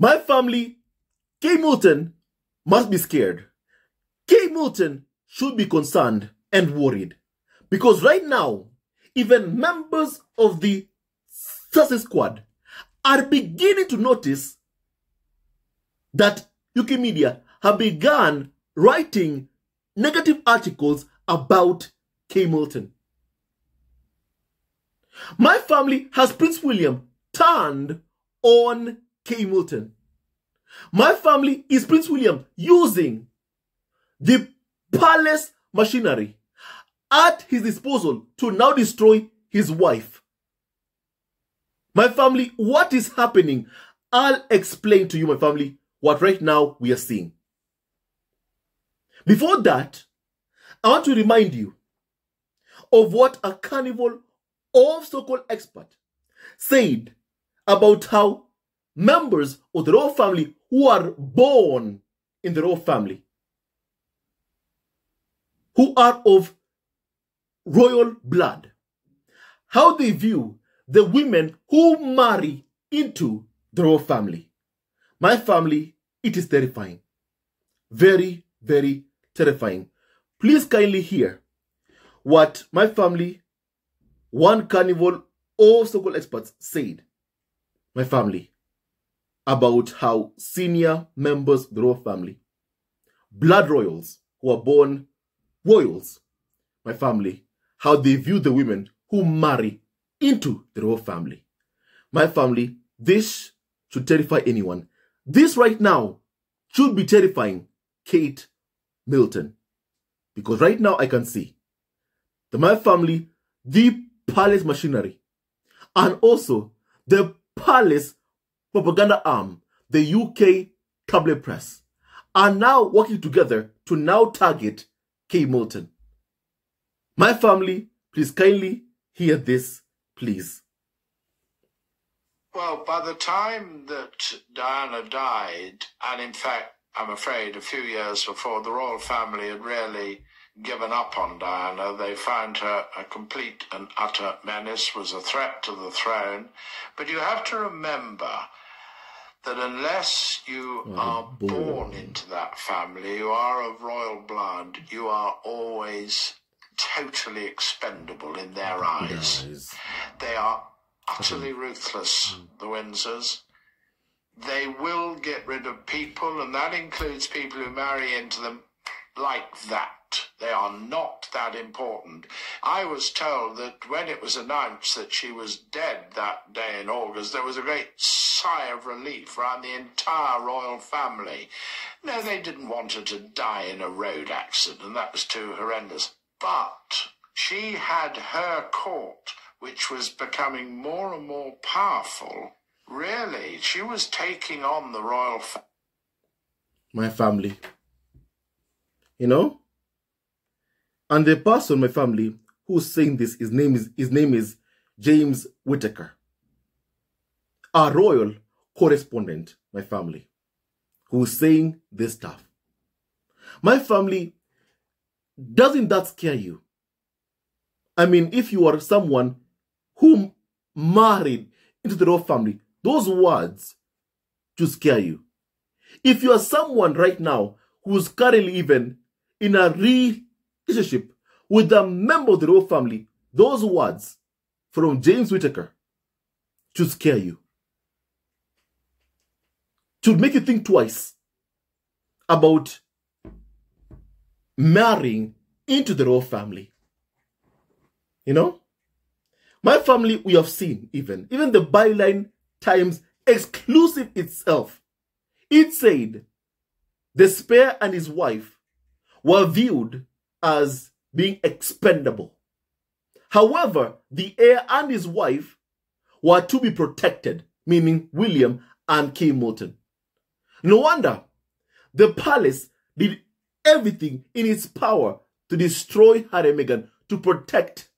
My family, Kate Middleton, must be scared. Kate Middleton should be concerned and worried. Because right now, even members of the Sussex Squad are beginning to notice that UK media have begun writing negative articles about Kate Middleton. My family has Prince William turned on Kate Middleton. My family is Prince William using the palace machinery at his disposal to now destroy his wife. My family, what is happening? I'll explain to you, my family, what right now we are seeing. Before that, I want to remind you of what a carnival of so-called expert said about how members of the royal family who are born in the royal family, who are of royal blood, how they view the women who marry into the royal family. My family, it is terrifying. Very, very terrifying. Please kindly hear what my family, one carnival, all so-called experts said. My family about how senior members of the royal family, blood royals who are born royals, my family, how they view the women who marry into the royal family. My family, this should terrify anyone. This right now should be terrifying Kate Middleton. Because right now I can see the my family, the palace machinery, and also the palace propaganda arm, the UK tabloid press, are now working together to now target Kate Middleton. My family, please kindly hear this, please. Well, by the time that Diana died, and in fact, I'm afraid a few years before the royal family had really given up on Diana. They found her a complete and utter menace, was a threat to the throne. But you have to remember that unless you Oh, are born. born into that family, you are of royal blood, you are always totally expendable in their eyes. Guys. They are utterly ruthless, the Windsors. They will get rid of people, and that includes people who marry into them like that. They are not that important. I was told that when it was announced that she was dead that day in August, there was a great sigh of relief around the entire royal family. No, they didn't want her to die in a road accident, and that was too horrendous. But she had her court, which was becoming more and more powerful. Really, she was taking on the royal my family. You know? And the person in my family who's saying this, his name is his name is James Whitaker. A royal correspondent, my family, who's saying this stuff. My family, doesn't that scare you? I mean, if you are someone who married into the royal family, those words should scare you. If you are someone right now who's currently even in a relationship with a member of the royal family, those words from James Whitaker should scare you. Should make you think twice about marrying into the royal family. You know? My family, we have seen even, even the byline Times exclusive itself it said the spare and his wife were viewed as being expendable. However, the heir and his wife were to be protected, meaning William and Kate Middleton. No wonder the palace did everything in its power to destroy Harry and Meghan to protect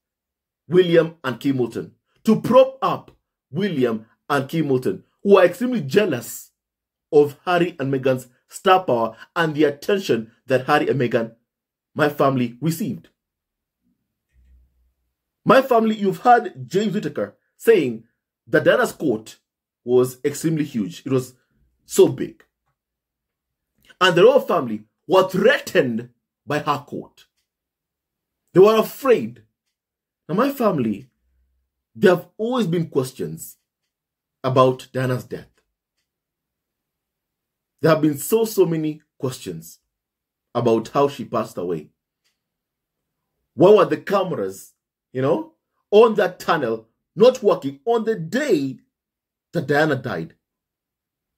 William and Kate Middleton, to prop up William and Kate Middleton, who are extremely jealous of Harry and Meghan's star power and the attention that Harry and Meghan, my family, received. My family, you've heard James Whitaker saying that Diana's court was extremely huge. It was so big. And the royal family were threatened by her court. They were afraid. Now, my family, there have always been questions about Diana's death. There have been so, so many questions about how she passed away. Where were the cameras, you know, on that tunnel not working on the day that Diana died?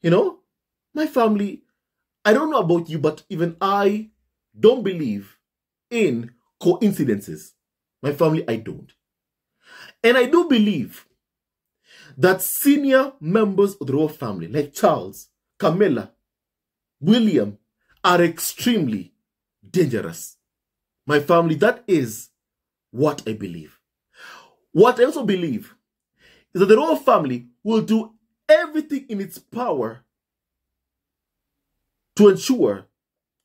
You know, my family, I don't know about you, but even I don't believe in coincidences. My family, I don't. And I do believe that senior members of the royal family, like Charles, Camilla, William, are extremely dangerous. My family, that is what I believe. What I also believe is that the royal family will do everything in its power to ensure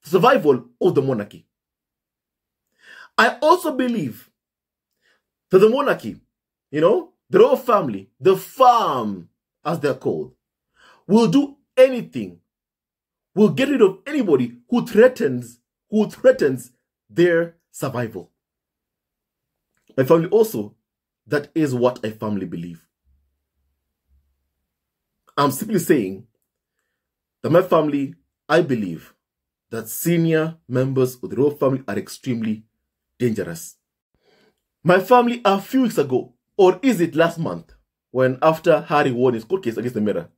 the survival of the monarchy. I also believe that the monarchy, you know, the royal family, the farm, as they're called, will do anything, will get rid of anybody who threatens, who threatens their survival. My family also, that is what I firmly believe. I'm simply saying that my family, I believe that senior members of the royal family are extremely dangerous. My family, a few weeks ago, or is it last month, when after Harry won his court case against the Mirror,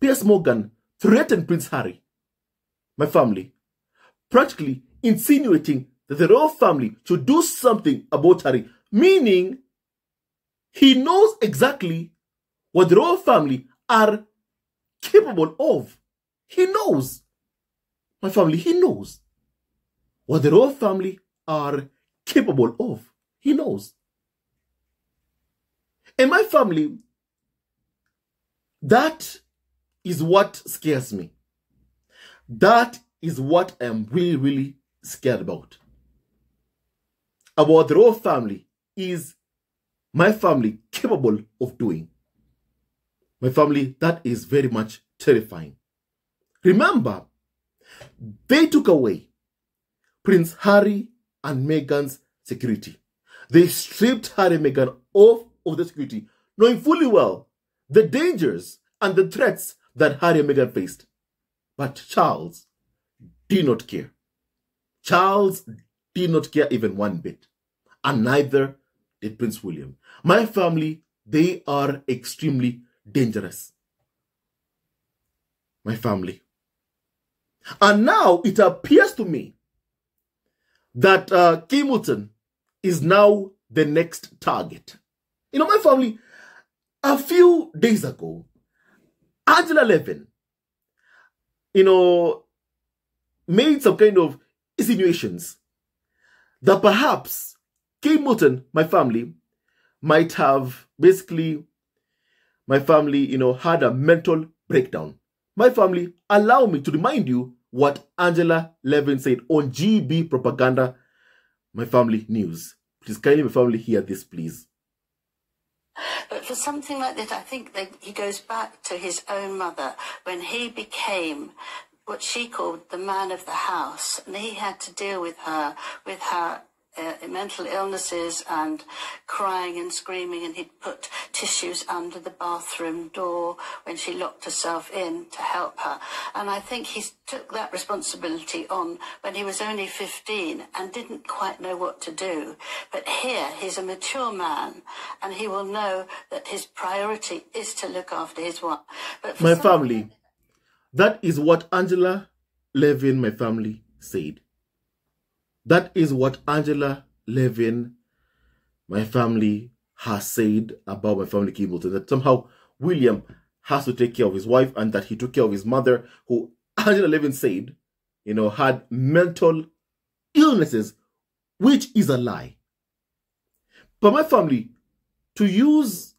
Piers Morgan threatened Prince Harry, my family, practically insinuating that the royal family should do something about Harry, meaning he knows exactly what the royal family are capable of. He knows. My family, he knows what the royal family are capable of. He knows. And my family, that is what scares me. That is what I'm really, really scared about. About the royal family is my family capable of doing. My family, that is very much terrifying. Remember, they took away Prince Harry and Meghan's security. They stripped Harry and Meghan off of the security, knowing fully well the dangers and the threats that Harry and Meghan faced. But Charles did not care. Charles did not care even one bit. And neither did Prince William. My family, they are extremely dangerous. My family. And now it appears to me that uh, Kate Middleton is now the next target. You know, my family, a few days ago, Angela Levin, you know, made some kind of insinuations that perhaps Kate Middleton, my family, might have basically, my family, you know, had a mental breakdown. My family, allow me to remind you what Angela Levin said on GB Propaganda, my family news. Please kindly, my family, hear this, please. But for something like this, I think that he goes back to his own mother when he became what she called the man of the house, and he had to deal with her, with her uh, mental illnesses and crying and screaming, and he'd put tissues under the bathroom door when she locked herself in to help her. And I think he took that responsibility on when he was only 15 and didn't quite know what to do. But here, he's a mature man, and he will know that his priority is to look after his wife. But my family, that is what Angela Levin, my family, said. That is what Angela Levin, my family, has said about my family Kate Middleton. That somehow William has to take care of his wife and that he took care of his mother, who Angela Levin said, you know, had mental illnesses, which is a lie. But my family, to use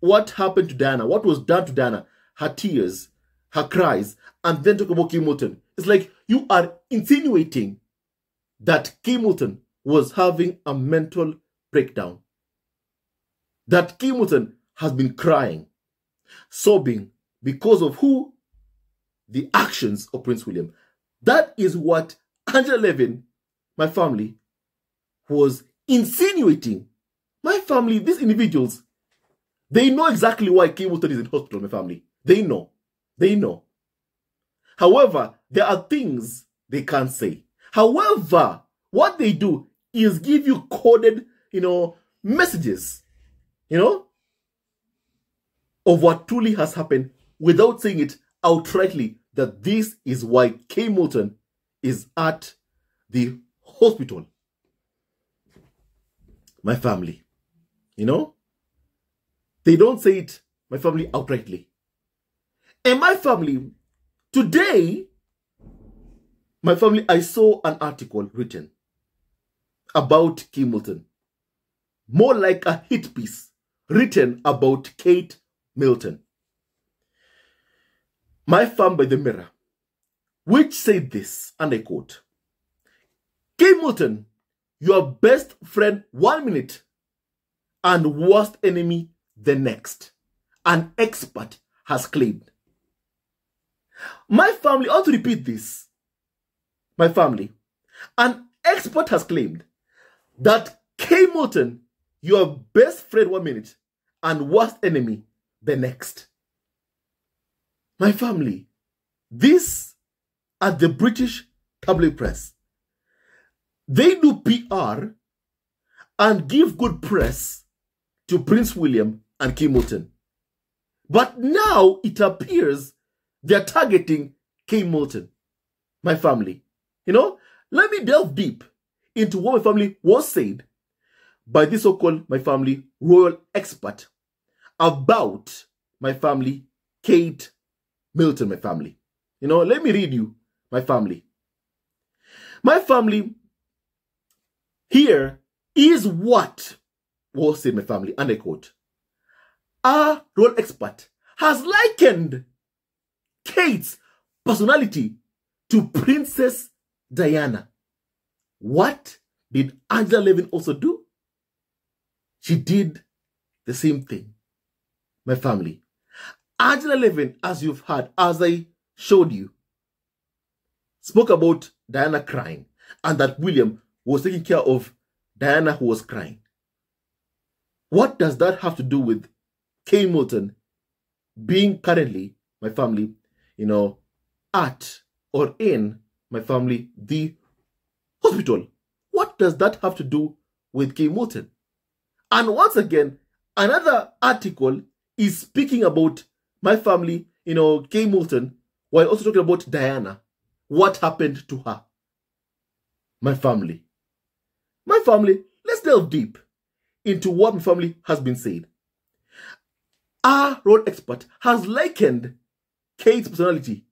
what happened to Diana, what was done to Diana, her tears, her cries, and then talk about Kate Middleton, it's like you are insinuating that Kate Middleton was having a mental breakdown. That Kate Middleton has been crying, sobbing because of who the actions of Prince William. That is what Angela Levin, my family, was insinuating. My family, these individuals, they know exactly why Kay is in hospital, my family. They know. They know. However, there are things they can't say. However, what they do is give you coded, you know, messages, you know, of what truly has happened without saying it outrightly that this is why Kate Middleton is at the hospital. My family, you know, they don't say it, my family, outrightly. And my family, today, my family, I saw an article written about Kate Middleton. More like a hit piece written about Kate Middleton. My Farm by the Mirror, which said this, and I quote, Kate Middleton, your best friend one minute and worst enemy the next, an expert has claimed. My family, I to repeat this. My family, an expert has claimed that Kate Middleton, your best friend one minute and worst enemy the next. My family, this at the British tabloid press. They do PR and give good press to Prince William and Kate Middleton. But now it appears they're targeting Kate Middleton, my family. You know, let me delve deep into what my family was said by this so-called my family royal expert about my family, Kate Middleton, my family. You know, let me read you my family. My family here is what was said my family, and I quote, our royal expert has likened Kate's personality to Princess Diana. What did Angela Levin also do? She did the same thing. My family. Angela Levin, as you've heard, as I showed you, spoke about Diana crying and that William was taking care of Diana who was crying. What does that have to do with Kate Middleton being currently my family, you know, at or in my family, the hospital? What does that have to do with Kate Middleton? And once again, another article is speaking about my family, you know, Kate Middleton, while also talking about Diana. What happened to her? My family. My family, let's delve deep into what my family has been saying our road expert has likened Kate's personality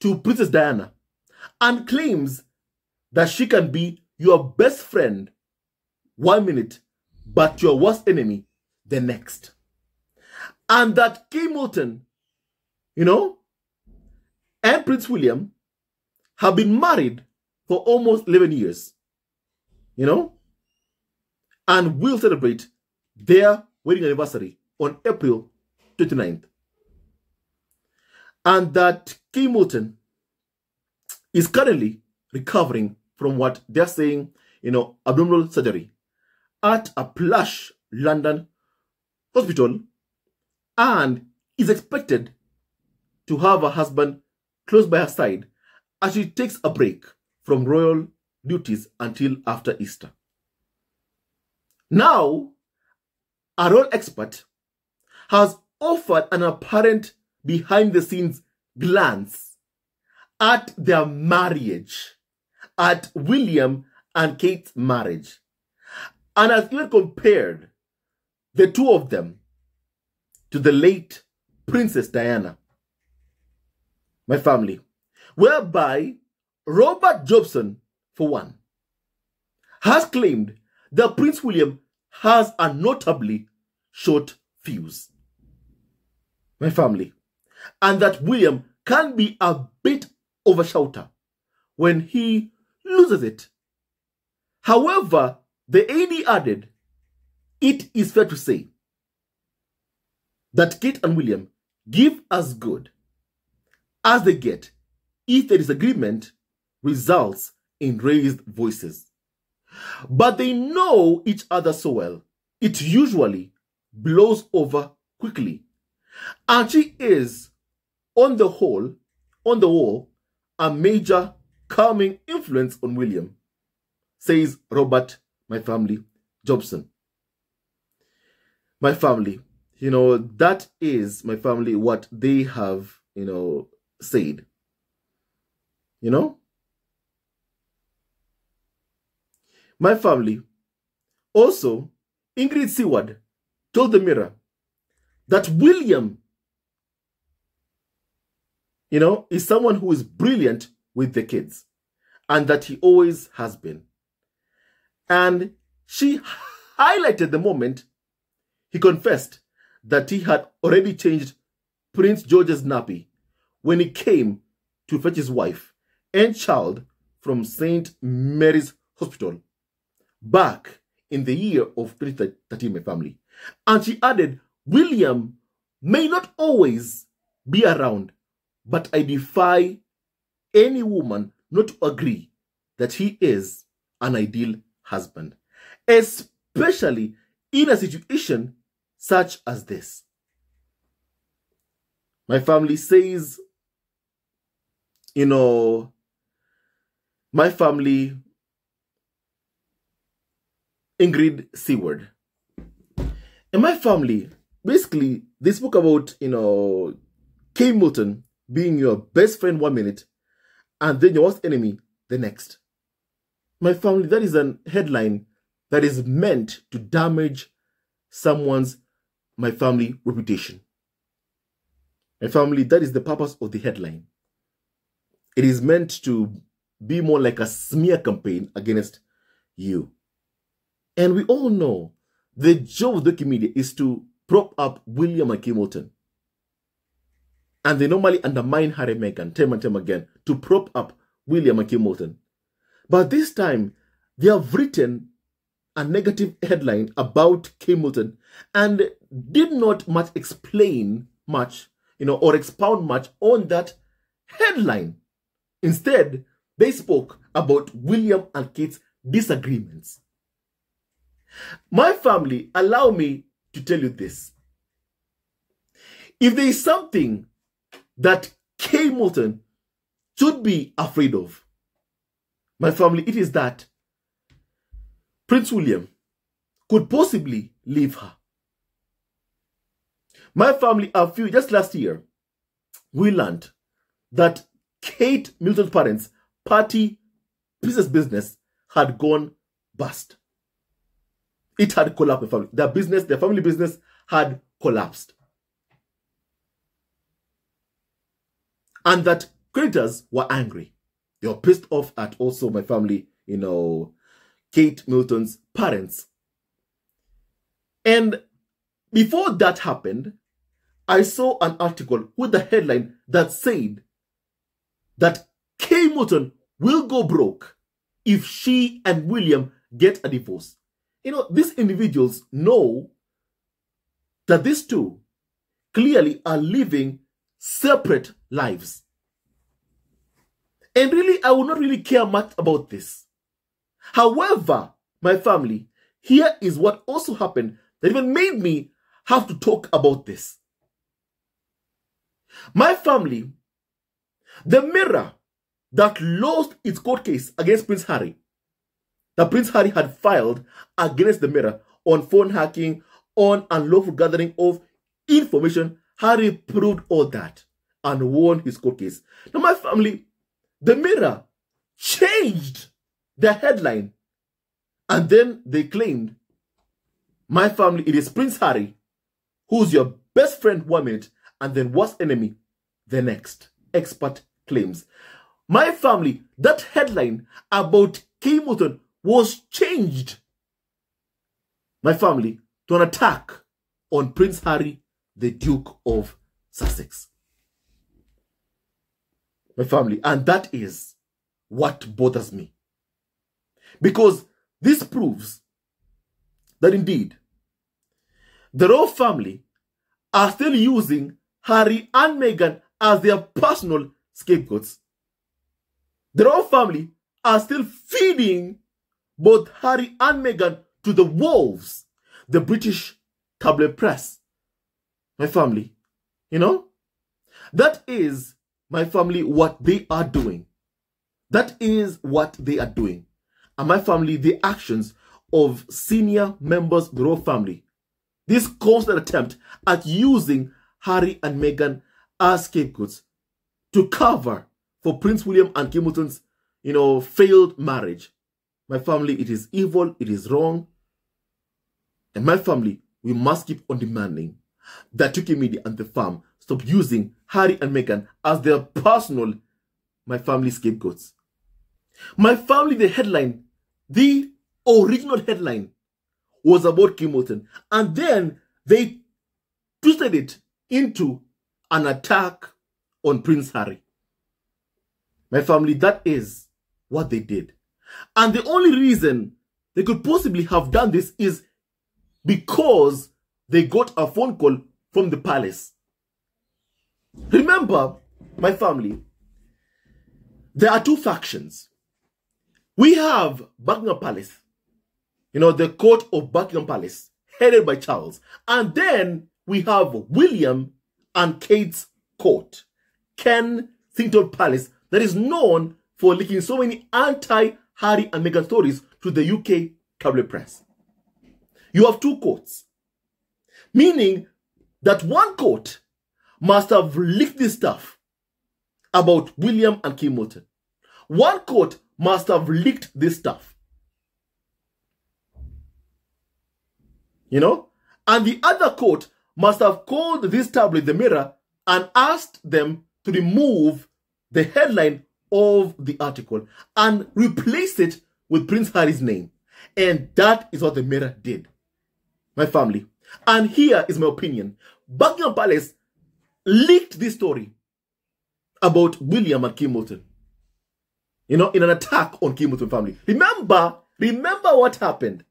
to Princess Diana and claims that she can be your best friend one minute, but your worst enemy the next. And that Kate Middleton, you know, and Prince William have been married for almost 11 years, you know, and will celebrate their wedding anniversary on April 29th. And that Kate Middleton is currently recovering from what they're saying, you know, abdominal surgery at a plush London hospital and is expected to have her husband close by her side as she takes a break from royal duties until after Easter. Now, a royal expert has offered an apparent behind the scenes glance at their marriage, at William and Kate's marriage, and has even compared the two of them to the late Princess Diana, my family, whereby Robert Jobson, for one, has claimed that Prince William has a notably short fuse my family, and that William can be a bit of shouter when he loses it. However, the AD added, it is fair to say that Kate and William give as good as they get if the disagreement results in raised voices. But they know each other so well, it usually blows over quickly. And she is, on the whole, on the whole, a major calming influence on William, says Robert, my family, Jobson. My family, you know, that is my family, what they have, you know, said. You know? My family. Also, Ingrid Seward told the Mirror that William, you know, is someone who is brilliant with the kids and that he always has been. And she highlighted the moment he confessed that he had already changed Prince George's nappy when he came to fetch his wife and child from St. Mary's Hospital back in the year of 2013, my family. And she added, William may not always be around, but I defy any woman not to agree that he is an ideal husband, especially in a situation such as this. My family says, you know, my family, Ingrid Seward. And my family, basically, they spoke about, you know, Kate Middleton being your best friend one minute and then your worst enemy the next. My family, that is a headline that is meant to damage someone's, my family, reputation. My family, that is the purpose of the headline. It is meant to be more like a smear campaign against you. And we all know the job of the media is to prop up William and Hamilton. And they normally undermine Harry Meghan time and time again to prop up William and Hamilton. But this time, they have written a negative headline about Hamilton and did not much explain much, you know, or expound much on that headline. Instead, they spoke about William and Kate's disagreements. My family allow me to tell you this. If there is something that Kate Middleton should be afraid of, my family, it is that Prince William could possibly leave her. My family, a few, just last year, we learned that Kate Middleton's parents party business business had gone bust. It had collapsed. Their business, their family business had collapsed. And that creditors were angry. They were pissed off at also my family, you know, Kate Middleton's parents. And before that happened, I saw an article with the headline that said that Kate Middleton will go broke if she and William get a divorce. You know, these individuals know that these two clearly are living separate lives. And really, I will not really care much about this. However, my family, here is what also happened that even made me have to talk about this. My family, the mirror that lost its court case against Prince Harry, that Prince Harry had filed against the Mirror on phone hacking, on unlawful gathering of information. Harry proved all that and won his court case. Now, my family, the Mirror changed the headline and then they claimed, My family, it is Prince Harry, who's your best friend one minute and then worst enemy the next. Expert claims. My family, that headline about Kate Middleton was changed. My family to an attack on Prince Harry, the Duke of Sussex. My family, and that is what bothers me. Because this proves that indeed the royal family are still using Harry and Meghan as their personal scapegoats the royal family are still feeding both Harry and Meghan to the wolves, the British tabloid press. My family, you know, that is my family what they are doing. That is what they are doing. And my family, the actions of senior members of the royal family. This constant attempt at using Harry and Meghan as scapegoats to cover for Prince William and Kate Middleton's, you know, failed marriage. My family, it is evil, it is wrong. And my family, we must keep on demanding that UK Media and the farm stop using Harry and Meghan as their personal, my family scapegoats. My family, the headline, the original headline was about Kate Middleton. And then they twisted it into an attack on Prince Harry. My family, that is what they did. And the only reason they could possibly have done this is because they got a phone call from the palace. Remember, my family, there are two factions. We have Buckingham Palace, you know, the court of Buckingham Palace, headed by Charles. And then we have William and Kate's court, Ken Kensington Palace, that is known for leaking so many anti-Harry and Meghan stories to the UK tabloid press. You have two courts, meaning that one court must have leaked this stuff about William and Kate Middleton. One court must have leaked this stuff. You know? And the other court must have called this tabloid, the Mirror, and asked them to remove the headline of the article and replace it with Prince Harry's name. And that is what the Mirror did. My family. And here is my opinion. Buckingham Palace leaked this story about William and Kate Middleton. You know, in an attack on Kate Middleton family. Remember, remember what happened.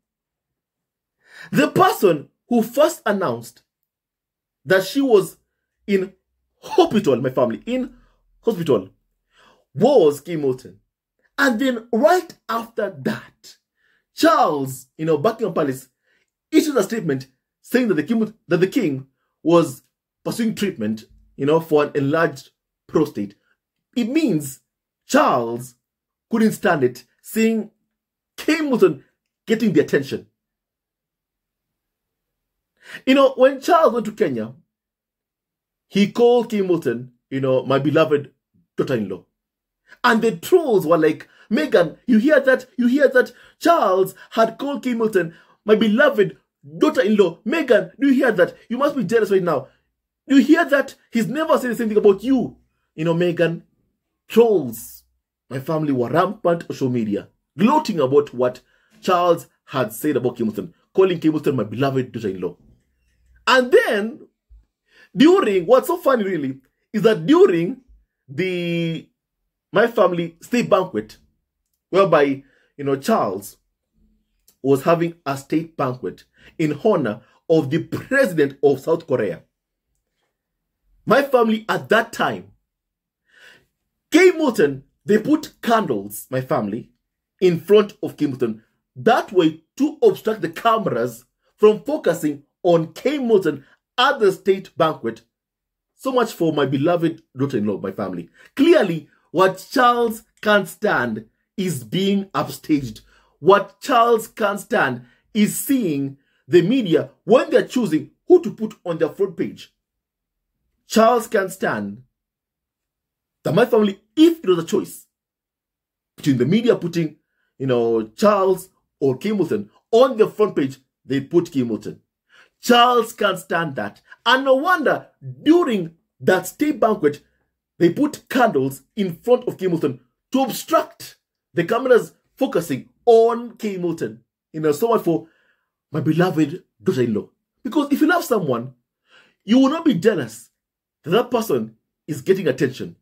The person who first announced that she was in hospital, my family, in hospital, was Kate Middleton. And then right after that, Charles, you know, Buckingham Palace, issued a statement saying that the king, that the king was pursuing treatment, you know, for an enlarged prostate. It means Charles couldn't stand it, seeing Kate Middleton getting the attention. You know, when Charles went to Kenya, he called Kate Middleton, you know, my beloved daughter-in-law. And the trolls were like, Meghan, you hear that? You hear that? Charles had called Kate Middleton, my beloved daughter-in-law. Meghan, do you hear that? You must be jealous right now. Do you hear that? He's never said the same thing about you. You know, Meghan, trolls, my family were rampant on social media, gloating about what Charles had said about Kate Middleton, calling Kate Middleton my beloved daughter-in-law. And then, during, what's so funny really, is that during the my family state banquet, whereby, you know, Charles was having a state banquet in honor of the president of South Korea. My family at that time, Kate Middleton, they put candles, my family, in front of Kate Middleton. That way to obstruct the cameras from focusing on Kate Middleton at the state banquet. So much for my beloved daughter-in-law, my family. Clearly, what Charles can't stand is being upstaged. What Charles can't stand is seeing the media when they're choosing who to put on their front page. Charles can't stand that my family, if it was a choice between the media putting, you know, Charles or Middleton on the front page, they put Middleton. Charles can't stand that. And no wonder during that state banquet, they put candles in front of Middleton to obstruct the cameras focusing on Middleton. You know, so much for my beloved daughter-in-law. Because if you love someone, you will not be jealous that that person is getting attention.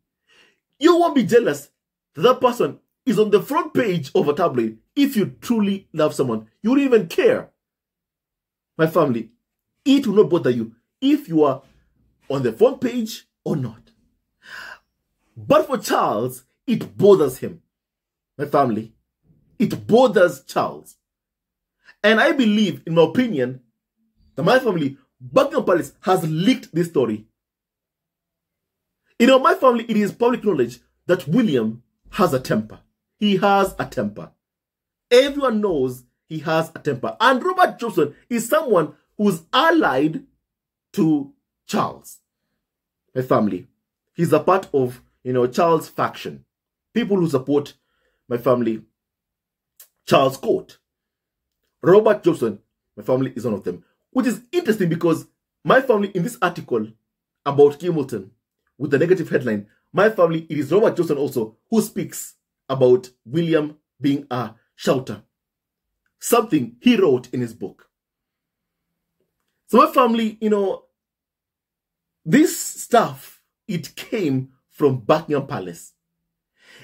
You won't be jealous that that person is on the front page of a tabloid. If you truly love someone, you wouldn't even care. My family, it will not bother you if you are on the front page or not. But for Charles, it bothers him my family, it bothers Charles. And I believe, in my opinion, that my family, Buckingham Palace, has leaked this story. You know, my family, it is public knowledge that William has a temper. He has a temper. Everyone knows he has a temper. And Robert Jobson is someone who's allied to Charles, my family. He's a part of, you know, Charles' faction. People who support my family, Charles Court. Robert Jobson, my family is one of them. Which is interesting because my family in this article about Kate Middleton with the negative headline, my family, it is Robert Jobson also who speaks about William being a shouter. Something he wrote in his book. So my family, you know, this stuff, it came from Buckingham Palace.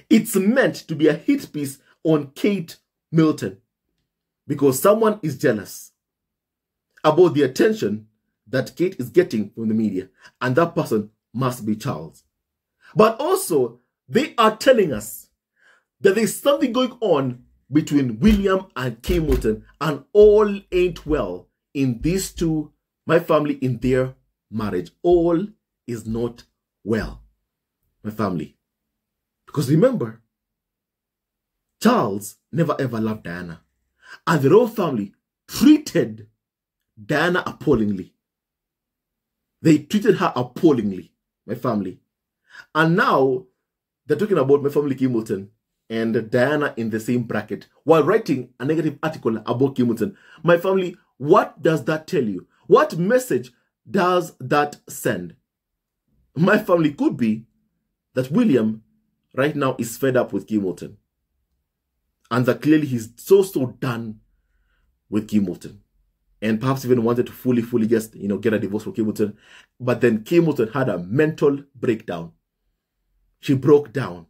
It's meant to be a hit piece on Kate Middleton because someone is jealous about the attention that Kate is getting from the media, and that person must be Charles. But also, they are telling us that there's something going on between William and Kate Middleton, and all ain't well in these two, my family, in their marriage. All is not well, my family. Because remember, Charles never ever loved Diana. And the royal family treated Diana appallingly. They treated her appallingly, my family. And now they're talking about my family Kate Middleton and Diana in the same bracket while writing a negative article about Kate Middleton. My family, what does that tell you? What message does that send? My family could be that William right now is fed up with Kate Middleton. And that clearly he's so, so done with Kate Middleton and perhaps even wanted to fully, fully just, you know, get a divorce from Kate Middleton. But then Kate Middleton had a mental breakdown. She broke down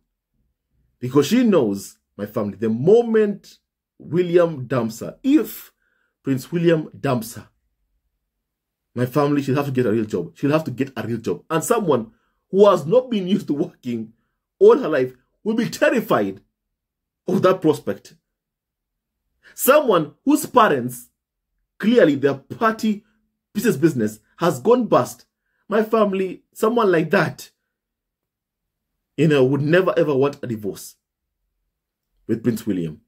because she knows, my family, the moment William dumps her, if Prince William dumps her, my family, she'll have to get a real job. She'll have to get a real job. And someone who has not been used to working all her life will be terrified of that prospect. Someone whose parents clearly their party business business has gone bust. My family, someone like that, you know, would never ever want a divorce with Prince William.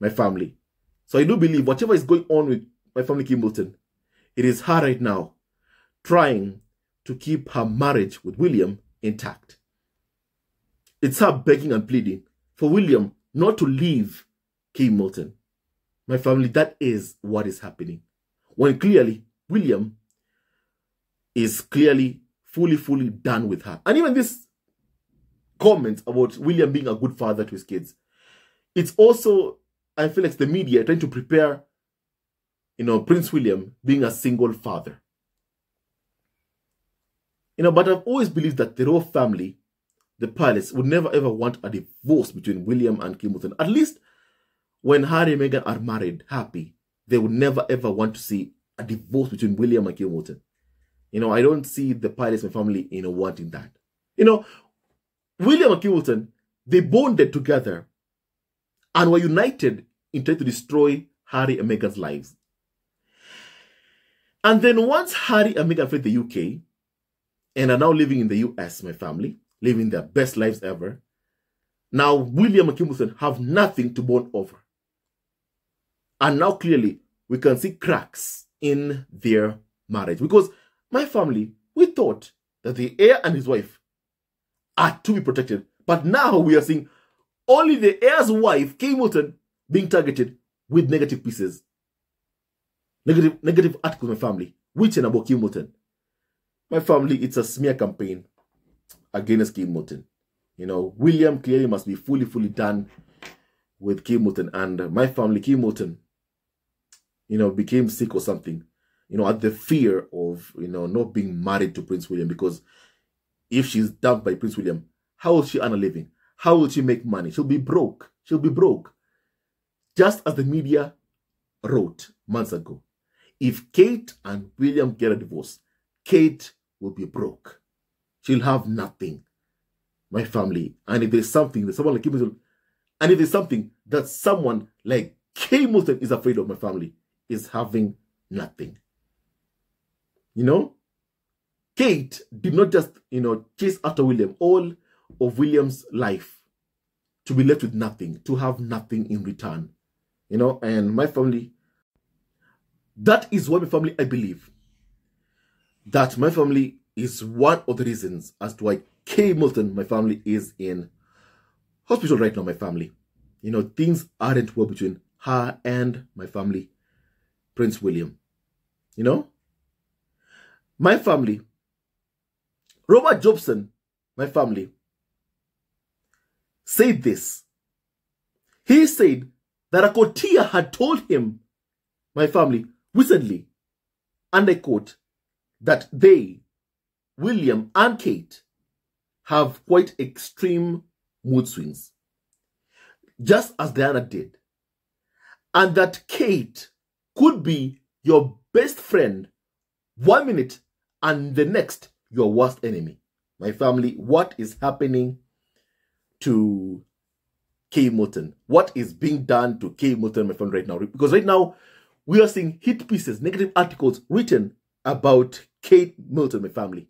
My family. So I do believe whatever is going on with my family Kate Middleton, it is her right now trying to keep her marriage with William intact. It's her begging and pleading for William not to leave Kate Middleton. My family, that is what is happening. When clearly William is clearly fully, fully done with her. And even this comment about William being a good father to his kids, it's also, I feel like the media trying to prepare, you know, Prince William being a single father. You know, but I've always believed that the royal family, the palace, would never ever want a divorce between William and Kim At least when Harry and Meghan are married, happy, they would never ever want to see a divorce between William and Kate Middleton. You know, I don't see the Palace and family, you know, wanting that. You know, William and Kate Middleton, they bonded together and were united in trying to destroy Harry and Meghan's lives. And then once Harry and Meghan fled the UK and are now living in the US, my family, living their best lives ever, now William and have nothing to bond over. And now clearly we can see cracks in their marriage. Because my family, we thought that the heir and his wife are to be protected. But now we are seeing only the heir's wife, Kay being targeted with negative pieces. Negative, negative articles my family, written about Kate Middleton. My family, it's a smear campaign against Kate Middleton. You know, William clearly must be fully, fully done with Kate Middleton. And my family, Kate Middleton, you know, became sick or something, you know, at the fear of, you know, not being married to Prince William because if she's dumped by Prince William, how will she earn a living? How will she make money? She'll be broke. She'll be broke. Just as the media wrote months ago, if Kate and William get a divorce, Kate will be broke. She'll have nothing. My family. And if there's something that someone like Kim And if there's something that someone like Kate Middleton is afraid of, my family, is having nothing. You know? Kate did not just, you know, chase after William. All of William's life to be left with nothing, to have nothing in return. You know, and my family, that is why my family, I believe, that my family is one of the reasons as to why Kate Middleton, my family, is in hospital right now, my family. You know, things aren't well between her and my family, Prince William. You know? My family, Robert Jobson, my family, said this. He said that a courtier had told him, my family, recently, and I quote, that they, William and Kate, have quite extreme mood swings, just as Diana did. And that Kate could be your best friend one minute and the next your worst enemy. My family, what is happening to Kate Middleton? What is being done to Kate Middleton, my friend, right now? Because right now we are seeing hit pieces, negative articles written about Kate Middleton, my family.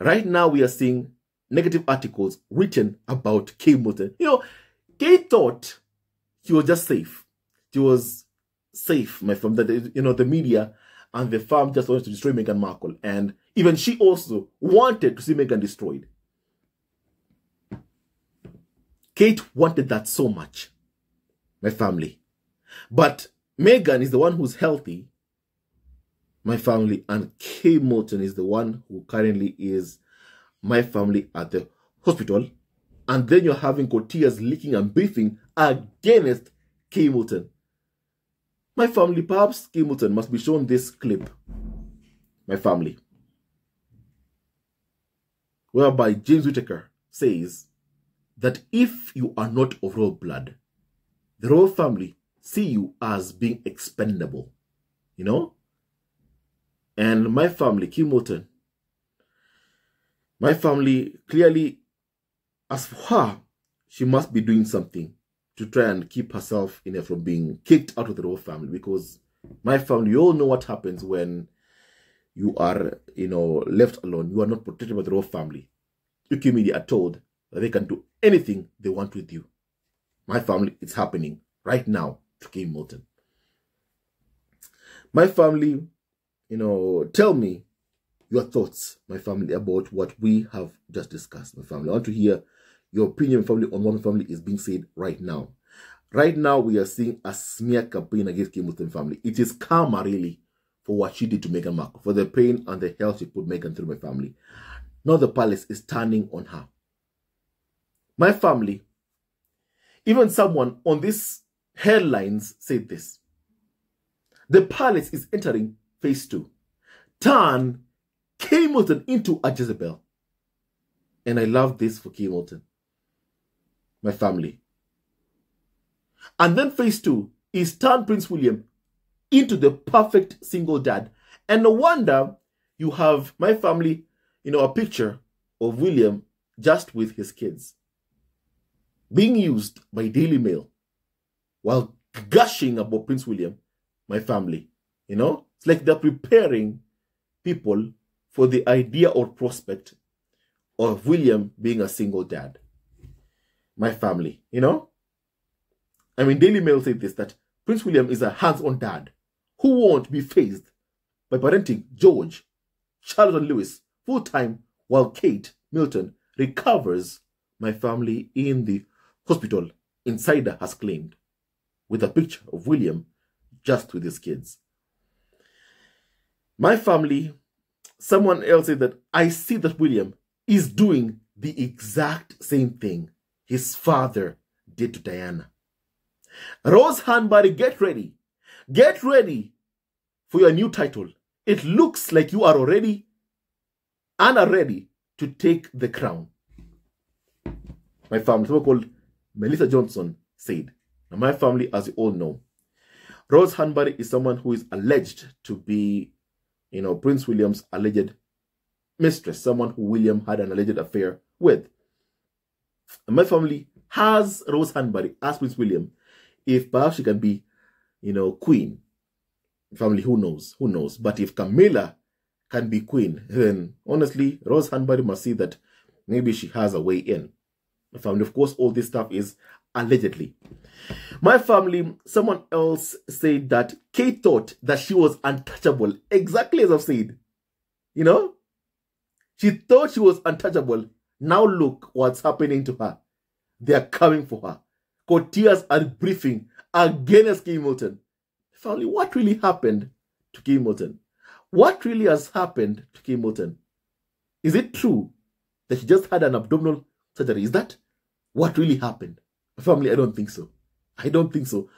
Right now we are seeing negative articles written about Kate Middleton. You know, Kate thought he was just safe. He was safe, my friend. That you know the media and the Firm just wanted to destroy Meghan Markle, and even she also wanted to see Meghan destroyed. Kate wanted that so much, my family. But Meghan is the one who's healthy, my family, and Kate Middleton is the one who currently is my family at the hospital. And then you're having courtiers leaking and beefing against Kate Middleton. My family, perhaps Kay Moulton must be shown this clip. My family. Whereby James Whitaker says that if you are not of royal blood, the royal family see you as being expendable. You know? And my family, Kate Middleton, my family clearly, as for her, she must be doing something to try and keep herself in from being kicked out of the royal family because my family, you all know what happens when you are, you know, left alone. You are not protected by the royal family. UK media are told that they can do anything they want with you. My family, it's happening right now to Kate Middleton. My family, you know, tell me your thoughts, my family, about what we have just discussed, my family. I want to hear your opinion, family, on what my family is being said right now. Right now, we are seeing a smear campaign against Kate Middleton family. It is karma, really, for what she did to Meghan Markle, for the pain and the hell she put Meghan through my family. Now the palace is turning on her. My family, even someone on these headlines said this. The palace is entering phase two. Turn Kate Middleton into a Jezebel. And I love this for Kate Middleton, my family. And then phase two is turn Prince William into the perfect single dad. And no wonder you have my family, you know, a picture of William just with his kids being used by Daily Mail while gushing about Prince William, my family. You know, it's like they're preparing people for the idea or prospect of William being a single dad. My family, you know? I mean, Daily Mail said this that Prince William is a hands on dad who won't be phased by parenting George, Charles, and Louis full time while Kate Middleton recovers my family in the hospital, Insider has claimed, with a picture of William just with his kids. My family, someone else said that I see that William is doing the exact same thing his father did to Diana. Rose Hanbury, get ready. Get ready for your new title. It looks like you are already and are ready to take the crown. My family, someone called Melissa Johnson, said, my family, as you all know, Rose Hanbury is someone who is alleged to be, you know, Prince William's alleged mistress, someone who William had an alleged affair with. And my family, has Rose Hanbury, as Prince William, if perhaps she can be, you know, queen. Family, who knows? Who knows? But if Camilla can be queen, then honestly, Rose Hanbury must see that maybe she has a way in. My family, of course, all this stuff is allegedly. My family, someone else said that Kate thought that she was untouchable, exactly as I've said. You know? She thought she was untouchable. Now look what's happening to her. They are coming for her. Courtiers are briefing against Kate Middleton. Family, what really happened to Kate Middleton? What really has happened to Kate Middleton? Is it true that she just had an abdominal surgery? Is that what really happened? Family, I don't think so. I don't think so.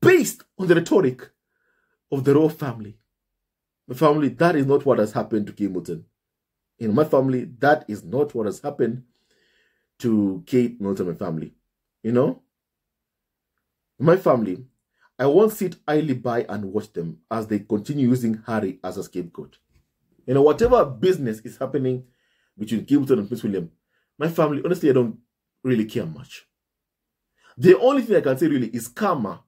Based on the rhetoric of the royal family, my family, that is not what has happened to Kate Middleton. In my family, that is not what has happened to Kate Middleton, my family. You know? In My family, I won't sit idly by and watch them as they continue using Harry as a scapegoat. You know, whatever business is happening between Middleton and Prince William, my family, honestly, I don't really care much. The only thing I can say really is karma.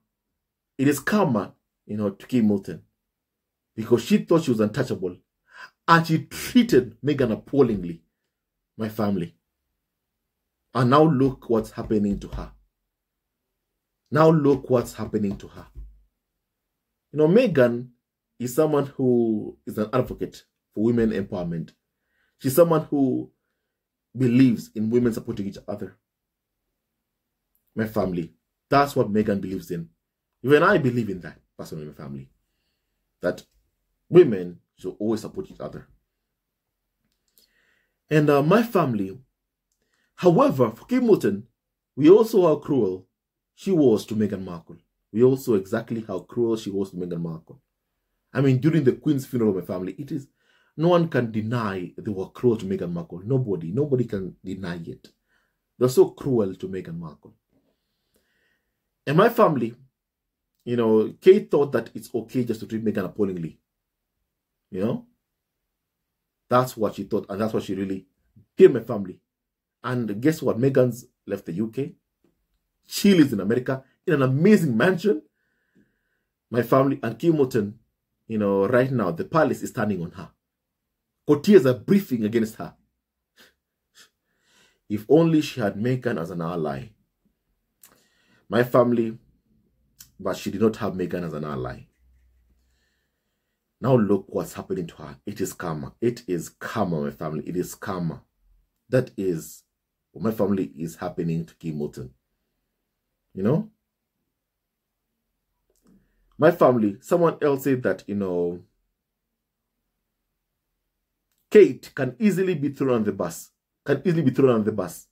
It is karma, you know, to Kate Middleton. Because she thought she was untouchable. And she treated Meghan appallingly, my family. And now look what's happening to her. Now look what's happening to her. You know, Meghan is someone who is an advocate for women empowerment. She's someone who believes in women supporting each other my family. That's what Meghan believes in. Even I believe in that personally, my family. That women should always support each other. And uh, my family, however, for Kim Middleton, we also how cruel she was to Meghan Markle. We also exactly how cruel she was to Meghan Markle. I mean, during the Queen's funeral of my family, it is no one can deny they were cruel to Meghan Markle. Nobody, nobody can deny it. They're so cruel to Meghan Markle. In my family, you know, Kate thought that it's okay just to treat Meghan appallingly. You know? That's what she thought, and that's what she really did my family. And guess what? Meghan's left the UK. She lives in America in an amazing mansion. My family and Kim Middleton, you know, right now, the palace is standing on her. Courtiers are briefing against her. If only she had Meghan as an ally, my family, but she did not have Meghan as an ally. Now look what's happening to her. It is karma. It is karma, my family. It is karma. That is what my family is happening to Kim Middleton. You know? My family, someone else said that, you know, Kate can easily be thrown on the bus. Can easily be thrown on the bus.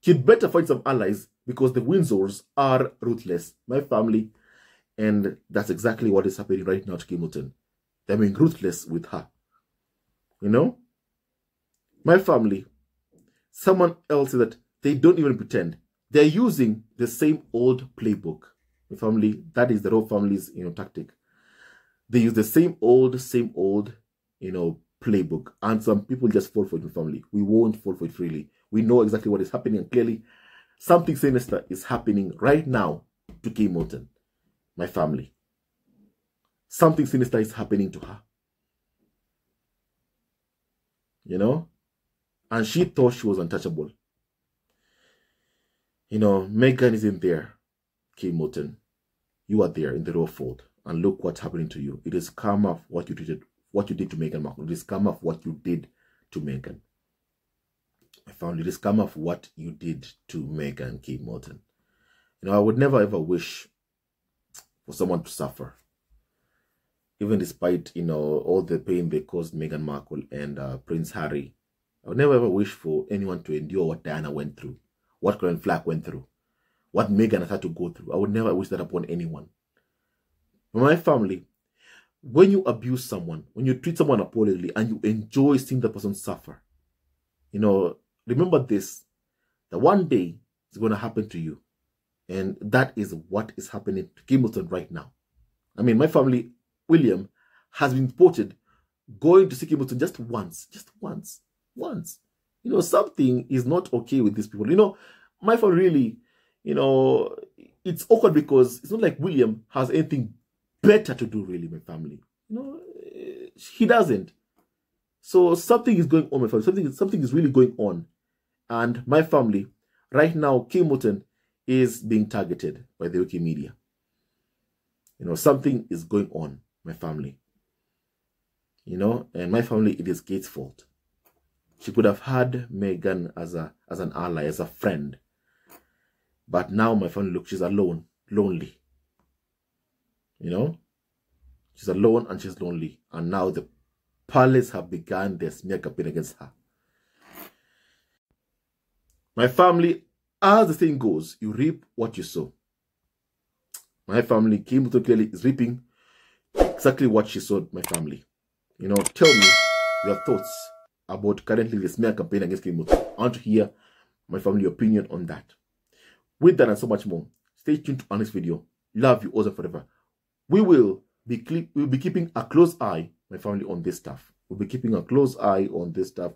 She'd better find some allies because the Windsors are ruthless. My family, and that's exactly what is happening right now to Kim Middleton. They're being ruthless with her. You know? My family, someone else that they don't even pretend. They're using the same old playbook. My family, that is the royal family's, you know, tactic. They use the same old, same old, you know, playbook. And some people just fall for it in family. We won't fall for it freely. We know exactly what is happening and clearly Something sinister is happening right now to Kate Middleton, my family. Something sinister is happening to her. You know? And she thought she was untouchable. You know, Meghan isn't there, Kate Middleton. You are there in the royal fold. And look what's happening to you. It is karma of what you did, what you did to Meghan Markle. It is karma of what you did to Meghan. I found it is come of what you did to and Kate Middleton. You know, I would never ever wish for someone to suffer. Even despite, you know, all the pain they caused Meghan Markle and uh, Prince Harry. I would never ever wish for anyone to endure what Diana went through, what Caroline Flack went through, what Meghan had to go through. I would never wish that upon anyone. For my family, when you abuse someone, when you treat someone appallingly and you enjoy seeing the person suffer, you know, remember this that one day it's going to happen to you. And that is what is happening to Kim right now. I mean, my family, William, has been reported going to see Kim just once, just once, once. You know, something is not okay with these people. You know, my family really, you know, it's awkward because it's not like William has anything better to do, really, my family. You know, eh, he doesn't. So something is going on, my family. Something, something is really going on. And my family, right now, Kim is being targeted by the UK media. You know, something is going on, my family. You know, and my family, it is Kate's fault. She could have had Meghan as a as an ally, as a friend. But now my family, look, she's alone, lonely. You know? She's alone and she's lonely. And now the palace have begun their smear campaign against her. My family, as the saying goes, you reap what you sow. My family, Kim clearly is reaping exactly what she sowed my family. You know, tell me your thoughts about currently the smear campaign against Kim I want to hear my family opinion on that. With that and so much more, stay tuned to our next video. Love you also forever. We will be we'll be keeping a close eye, my family, on this stuff. We'll be keeping a close eye on this stuff,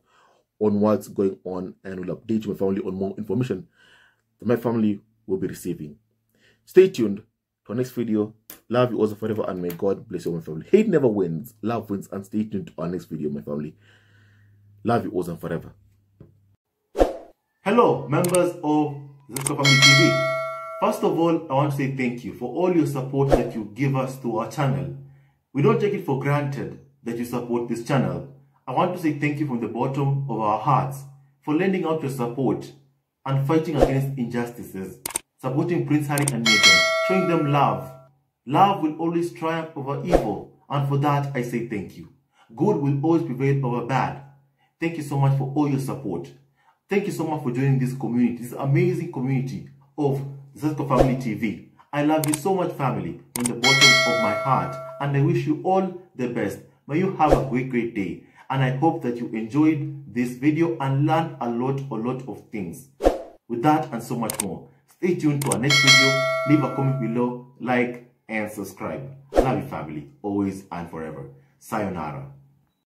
on what's going on, and we'll update my family on more information that my family will be receiving. Stay tuned to our next video. Love you also forever, and may God bless you, my family. Hate never wins, love wins, and stay tuned to our next video, my family. Love you also forever. Hello, members of Sussex Squad Family TV. First of all, I want to say thank you for all your support that you give us to our channel. We don't take it for granted that you support this channel. I want to say thank you from the bottom of our hearts for lending out your support and fighting against injustices, supporting Prince Harry and Meghan, showing them love. Love will always triumph over evil, and for that I say thank you. Good will always prevail over bad. Thank you so much for all your support. Thank you so much for joining this community, this amazing community of Sussex Squad Family TV. I love you so much, family, from the bottom of my heart, and I wish you all the best. May you have a great, great day. And I hope that you enjoyed this video and learned a lot, a lot of things. With that and so much more, stay tuned to our next video. Leave a comment below, like, and subscribe. Love you, family, always and forever. Sayonara.